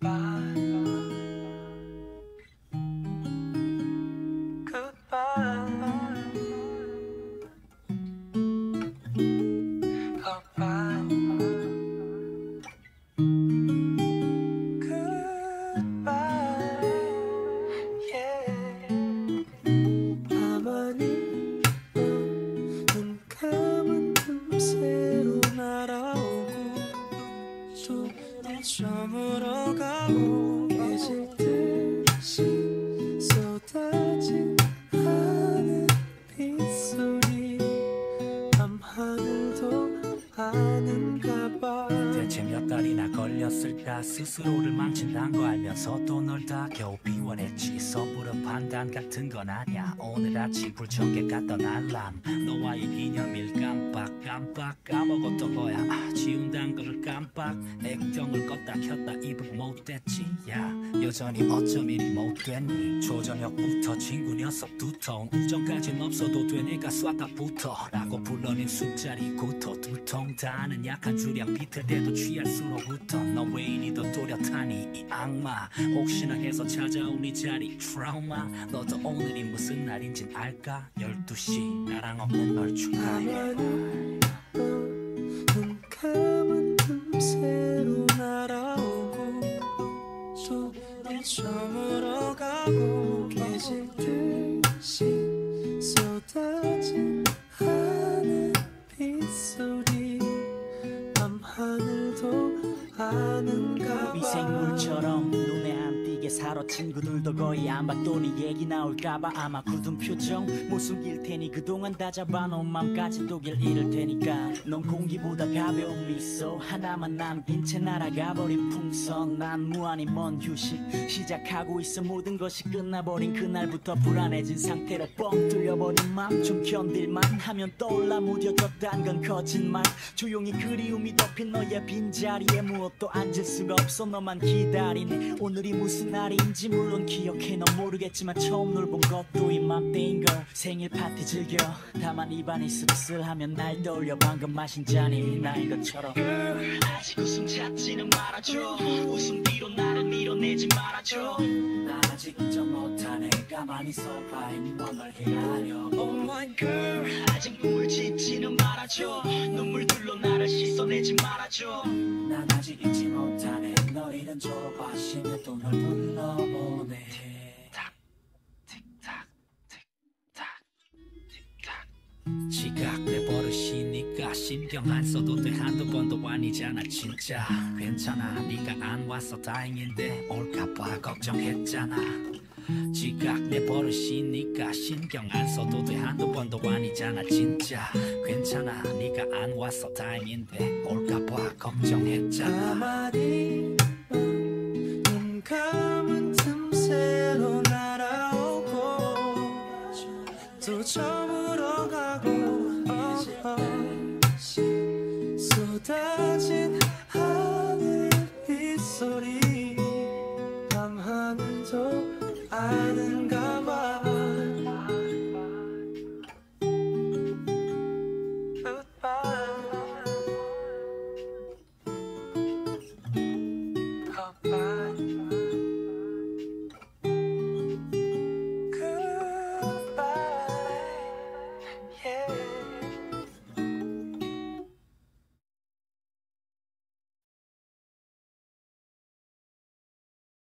가 대체 몇 달이나 걸렸을까 스스로를 망친단 거 알면서도 널다 겨우 비워냈지. 섣부른 판단 같은 건 아냐 오늘 아침 불청객 같던 알람. 너와의 기념일 깜빡 깜빡 까먹었던 거야. 아, 걸 깜빡 액정을 껐다 켰다 입을 못댔지. 야 여전히 어쩜 이리 못됐니? 초저녁부터 친구 녀석 두통 우정까진 없어도 돼 내가 쐈다 붙어. 라고 불러낸 술자리 구토 두통 다는 약한 주량 비틀대도 취할수록 붙어 너 왜 이리 더 또렷하니 이 악마. 혹시나 해서 찾아온 이 자리 트라우마. 너도 오늘이 무슨 날인진 알까? 12시 나랑 없는 널 축하해. 가만히 눈 감은 가고 깨질 듯이 쏟아진 하늘 빗소리. 밤하늘도 아는가 봐. 미생물처럼 눈에 안 띄게 살아 친구들도 거의 안 봤더니 얘기 나올까봐 아마 굳은 표정 못 숨길 테니 그동안 다 잡아놓은 맘까지도 길 잃을 테니까. 넌 공기보다 가벼운 미소 하나만 남긴 채 날아가 버린 풍선 난 무한히 먼 휴식 시작하고 있어. 모든 것이 끝나버린 그날부터 불안해진 상태로 뻥 뚫려버린 맘 좀 견딜만 하면 떠올라 무뎌졌단 건 거짓말. 조용히 그리움이 덮인 너의 빈자리에 무엇도 앉을 수가 없어. 너만 기다리네. 오늘이 무슨 날인지 물론 기억해 넌 모르겠지만 처음 널 본 것도 이맘때인 걸 생일 파티 즐겨. 다만 입안이 씁쓸하면 날 떠올려 방금 마신 잔이 나인 것처럼. Girl, 아직 웃음 찾지는 말아줘. 웃음 뒤로 나를 밀어내지 말아줘. 난 아직 인정 못하네 가만히 소파에 누워널 기다려. Oh my girl. 아직 눈물 짓지는 말아줘. 눈물들로 나를 씻어내지 말아줘. 난 아직 잊지 못 하네 널 잃은 졸업하시며 또널 불러보네 틱탁 틱탁 틱탁 틱탁 지각 내 버릇이니까 신경 안 써도 돼. 한두 번도 아니잖아 진짜. 괜찮아 네가 안 와서 다행인데 올까봐 걱정했잖아. 지각 내 버릇이니까 신경 안 써도 돼. 한두 번도 아니잖아 진짜. 괜찮아 네가 안 와서 다행인데 올까봐 걱정했잖아 I